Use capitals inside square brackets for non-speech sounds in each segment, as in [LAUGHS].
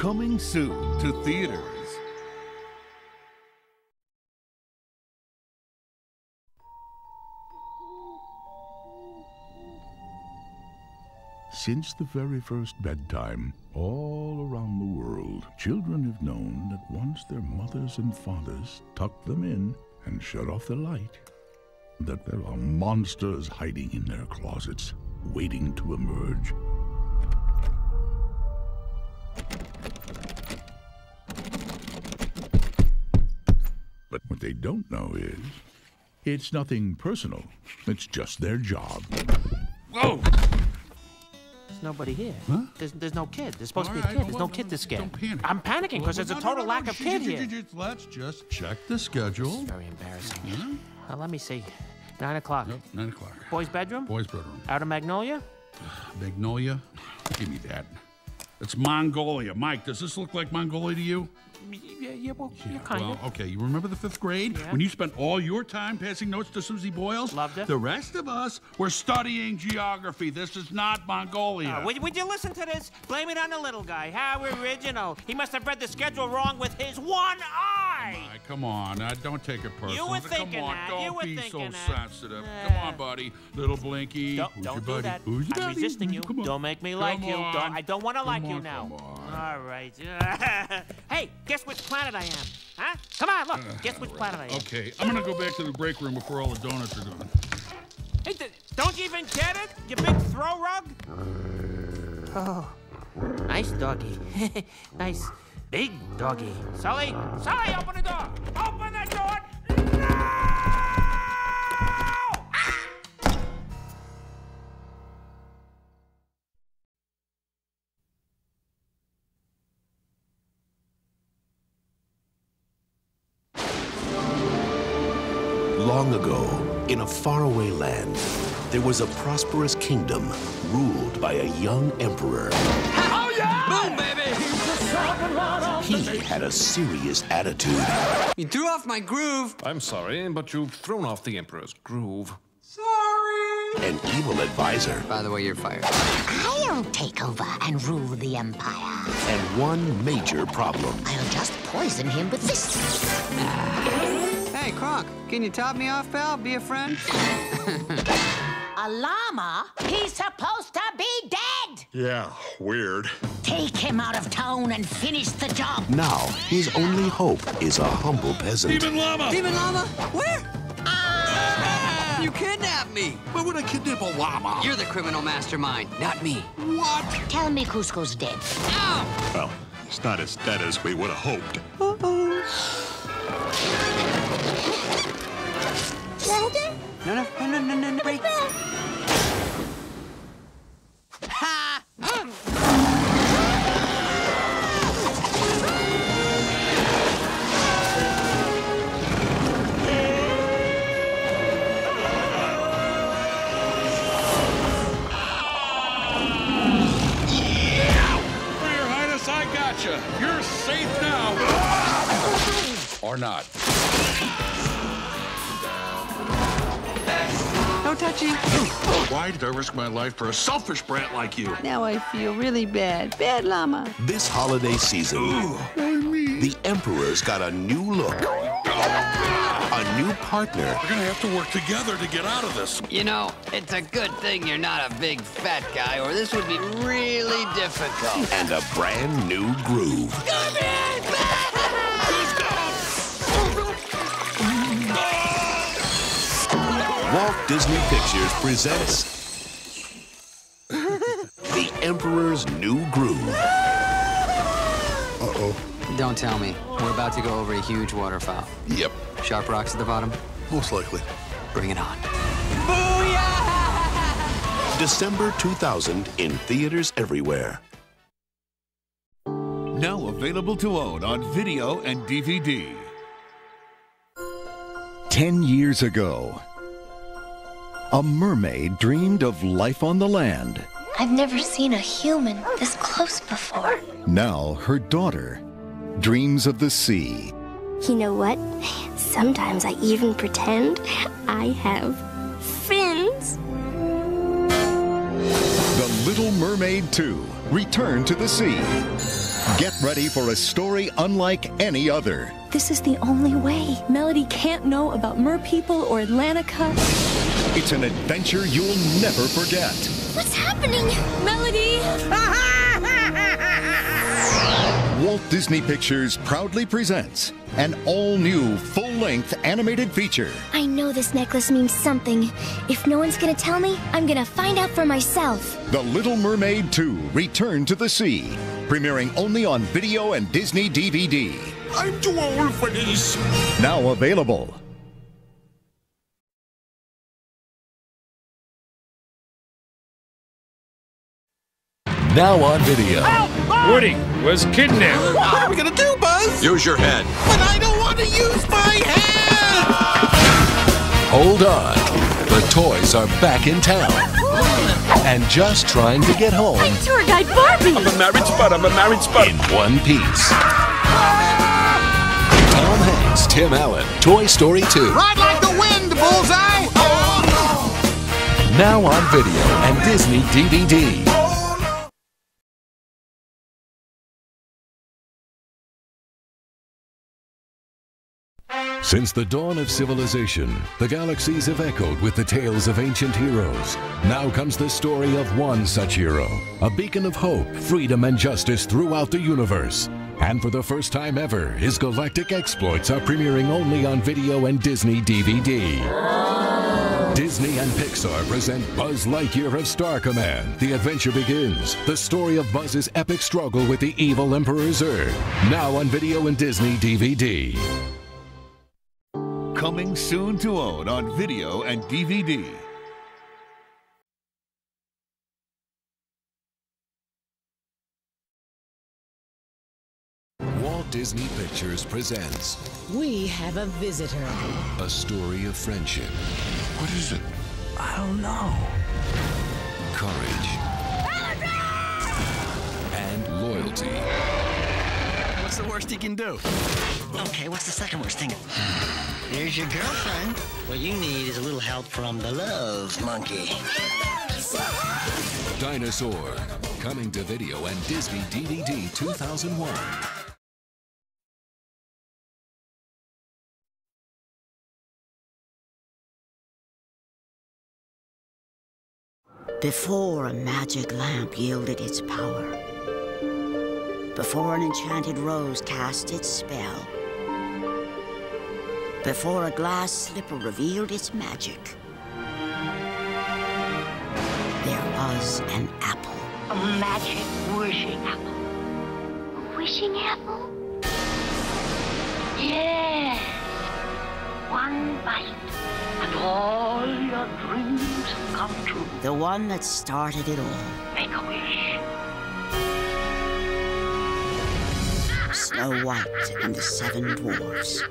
Coming soon to theaters. Since the very first bedtime, all around the world, children have known that once their mothers and fathers tucked them in and shut off the light, that there are monsters hiding in their closets, waiting to emerge. But what they don't know is, it's nothing personal. It's just their job. Whoa! There's nobody here. Huh? There's, there's no kid. There's supposed All to be a right, kid. There's well, no kid to scare. don't panic. I'm panicking because there's a total no, no, lack no. of kid Sh- sh- here. sh- sh- Let's just check the schedule. Very embarrassing. Uh, let me see. Nine o'clock. Yep, nine o'clock. Boys' bedroom? Boys' bedroom. Outer Magnolia? Magnolia. Give me that. It's Mongolia. Mike, does this look like Mongolia to you? Yeah, yeah, well, yeah, kind well, of. okay. You remember the fifth grade Yeah. when you spent all your time passing notes to Susie Boyles? Loved it. The rest of us were studying geography. This is not Mongolia. Uh, would, would you listen to this? Blame it on the little guy. How original. He must have read the schedule wrong with his one eye. Mike, come on. Uh, don't take it personal. were Come on. that. Don't You were be so that. sensitive. Uh, come on, buddy. Little Blinky. Don't, Who's don't your do buddy? that. Who's your I'm buddy? resisting you. Come on. Don't make me Come like you. on. Don't, I don't want to like Come you now. come on. All right. [LAUGHS] hey, guess which planet I am? Huh? Come on, look. Guess which planet I am. Okay, I'm gonna go back to the break room before all the donuts are done. Hey, th- don't you even get it? You big throw rug? Oh, nice doggy. [LAUGHS] nice big doggy. Sully, Sully, open the door. Open the door. No! Ah! Long ago, in a faraway land, there was a prosperous kingdom ruled by a young emperor. Oh, yeah! Boom, baby! He had a serious attitude. You threw off my groove. I'm sorry, but you've thrown off the Emperor's groove. Sorry. An evil advisor By the way, you're fired. I'll take over and rule the Empire. and one major problem. I'll just poison him with this. [SIGHS] Hey, Kronk, can you top me off, pal? Be a friend? [LAUGHS] A llama? He's supposed to be dead! Yeah, weird. Take him out of town and finish the job. Now, his only hope is a humble peasant. Demon llama! Demon llama? Where? Ah! You kidnapped me. Why would I kidnap a llama? You're the criminal mastermind, not me. What? Tell me Kuzco's dead. Ow! Well, it's not as dead as we would have hoped. No, no, no, no, no, no, no. Break. You're safe now. or not. No touchy. Why did I risk my life for a selfish brat like you? Now I feel really bad. Bad llama. This holiday season, the Emperor's got a new look, a new partner, We're gonna have to work together to get out of this. You know, it's a good thing you're not a big fat guy, or this would be really difficult. and a brand new groove. Walt Disney Pictures presents [LAUGHS] The Emperor's New Groove. Uh-oh. Don't tell me. We're about to go over a huge waterfall. Yep, Sharp rocks at the bottom. most likely. Bring it on. Booyah! December 2000 in theaters everywhere. Now available to own on video and DVD. Ten years ago, a mermaid dreamed of life on the land. I've never seen a human this close before. Now her daughter dreams of the sea. You know what? Sometimes I even pretend I have fins. The Little Mermaid 2 Return to the Sea. Get ready for a story unlike any other. This is the only way. Melody can't know about merpeople or Atlantica. It's an adventure you'll never forget. What's happening? Melody! Walt Disney Pictures proudly presents an all new full length animated feature. I know this necklace means something. If no one's gonna tell me, I'm gonna find out for myself. The Little Mermaid 2 Return to the Sea. Premiering only on video and Disney DVD. I'm too old for this. Now available. Now on video. Woody was kidnapped. What are we gonna do, Buzz? Use your head. But I don't want to use my head! Hold on. The toys are back in town. And just trying to get home I'm tour guide Barbie! I'm a married spud. I'm a married spud. in one piece. Tom Hanks, Tim Allen, Toy Story 2. Ride like the wind, Bullseye! Now on video and Disney DVD. Since the dawn of civilization, the galaxies have echoed with the tales of ancient heroes. Now comes the story of one such hero, a beacon of hope, freedom, and justice throughout the universe. And for the first time ever, his galactic exploits are premiering only on video and Disney DVD. Disney and Pixar present Buzz Lightyear of Star Command. The adventure begins. The story of Buzz's epic struggle with the evil Emperor Zurg. Now on video and Disney DVD. Coming soon to own on video and DVD. Walt Disney Pictures presents We have a visitor. a story of friendship, What is it? I don't know. courage, and loyalty. What's the worst he can do? Okay, what's the second worst thing? [SIGHS] Here's your girlfriend. What you need is a little help from the love monkey. Dinosaur. Coming to video and Disney DVD 2001. Before a magic lamp yielded its power, before an enchanted rose cast its spell, before a glass slipper revealed its magic, there was an apple. A magic wishing apple. A wishing apple? Yes. One bite, and all your dreams come true. The one that started it all. Make a wish. Snow White and the Seven Dwarfs.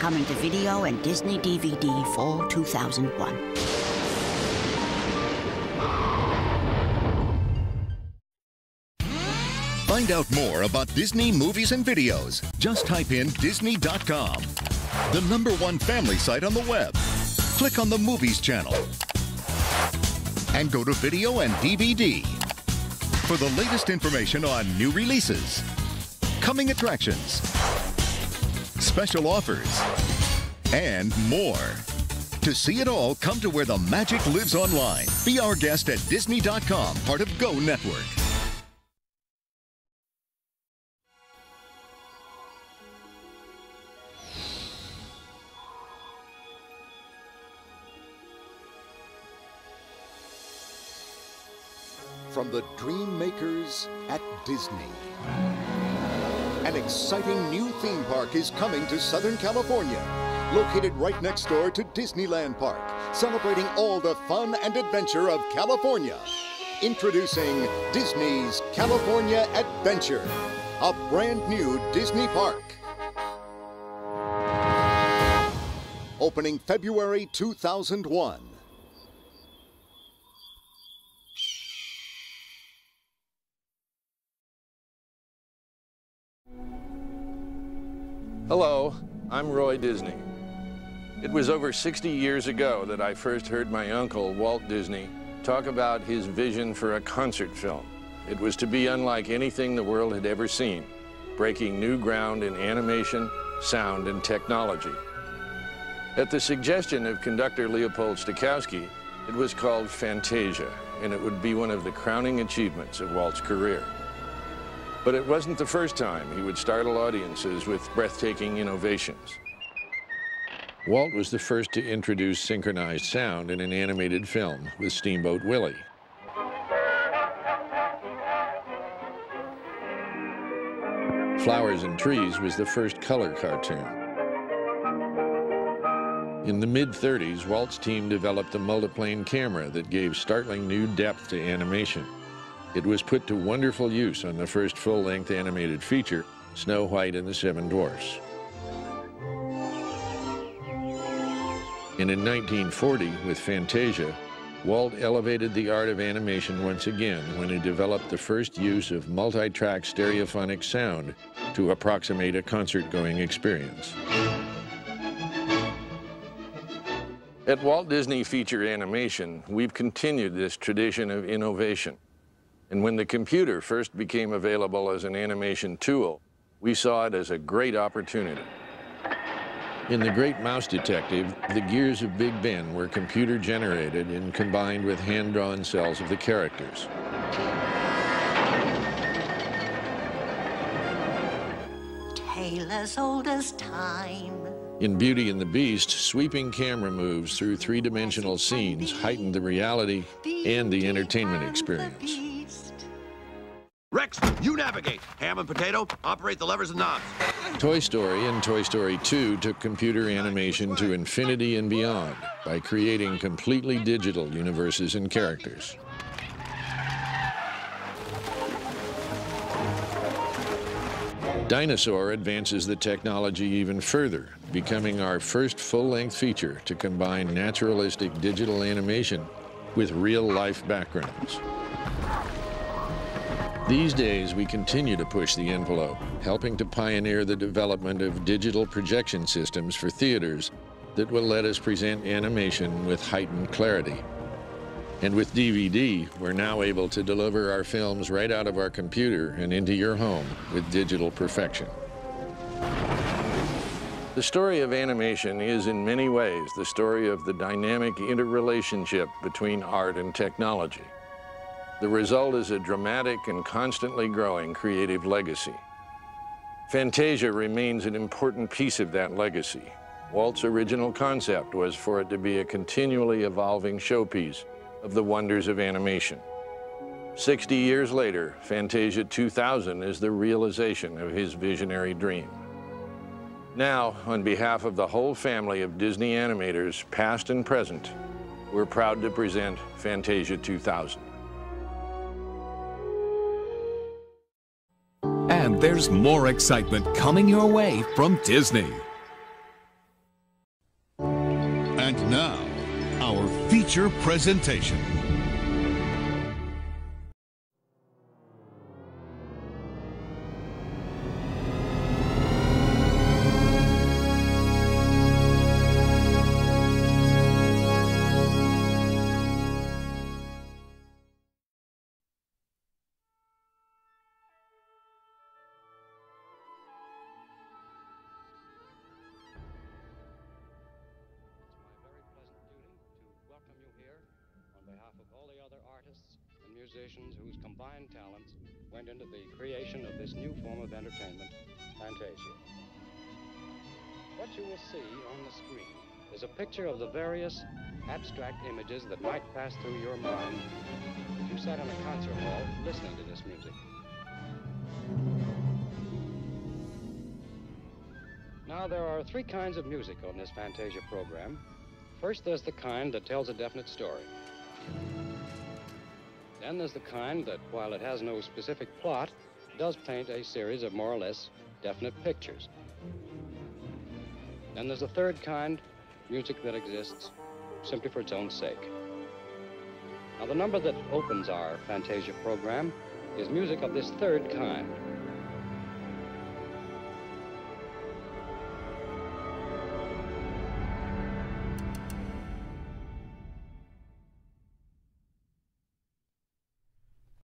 Coming to video and Disney DVD Fall 2001. Find out more about Disney movies and videos. Just type in Disney.com, the number one family site on the web. Click on the Movies channel and go to Video and DVD for the latest information on new releases, coming attractions, special offers, and more. To see it all, come to where the magic lives online. Be our guest at Disney.com, part of Go Network. From the dream makers at Disney. An exciting new theme park is coming to Southern California. Located right next door to Disneyland Park, celebrating all the fun and adventure of California. Introducing Disney's California Adventure, a brand new Disney park. Opening February 2001. Hello, I'm Roy Disney. It was over 60 years ago that I first heard my uncle, Walt Disney, talk about his vision for a concert film. It was to be unlike anything the world had ever seen, breaking new ground in animation, sound, and technology. At the suggestion of conductor Leopold Stokowski, it was called Fantasia, and it would be one of the crowning achievements of Walt's career. But it wasn't the first time he would startle audiences with breathtaking innovations. Walt was the first to introduce synchronized sound in an animated film with Steamboat Willie. Flowers and Trees was the first color cartoon. In the mid-30s, Walt's team developed a multiplane camera that gave startling new depth to animation. It was put to wonderful use on the first full-length animated feature, Snow White and the Seven Dwarfs. And in 1940, with Fantasia, Walt elevated the art of animation once again when he developed the first use of multi-track stereophonic sound to approximate a concert-going experience. At Walt Disney Feature Animation, we've continued this tradition of innovation. And when the computer first became available as an animation tool, we saw it as a great opportunity. In The Great Mouse Detective, the gears of Big Ben were computer generated and combined with hand-drawn cels of the characters. As old as time. In Beauty and the Beast, sweeping camera moves through three-dimensional scenes heightened the reality and the entertainment experience. You navigate. Ham and potato, operate the levers and knobs. Toy Story and Toy Story 2 took computer animation to infinity and beyond by creating completely digital universes and characters. Dinosaur advances the technology even further, becoming our first full-length feature to combine naturalistic digital animation with real-life backgrounds. These days, we continue to push the envelope, helping to pioneer the development of digital projection systems for theaters that will let us present animation with heightened clarity. And with DVD, we're now able to deliver our films right out of our computer and into your home with digital perfection. The story of animation is in many ways the story of the dynamic interrelationship between art and technology. The result is a dramatic and constantly growing creative legacy. Fantasia remains an important piece of that legacy. Walt's original concept was for it to be a continually evolving showpiece of the wonders of animation. 60 years later, Fantasia 2000 is the realization of his visionary dream. Now, on behalf of the whole family of Disney animators, past and present, we're proud to present Fantasia 2000. There's more excitement coming your way from Disney. And now, our feature presentation. Musicians whose combined talents went into the creation of this new form of entertainment, Fantasia. What you will see on the screen is a picture of the various abstract images that might pass through your mind if you sat in a concert hall listening to this music. Now, there are three kinds of music on this Fantasia program. First, there's the kind that tells a definite story. Then there's the kind that, while it has no specific plot, does paint a series of more or less definite pictures. Then there's a third kind, music that exists simply for its own sake. Now, the number that opens our Fantasia program is music of this third kind.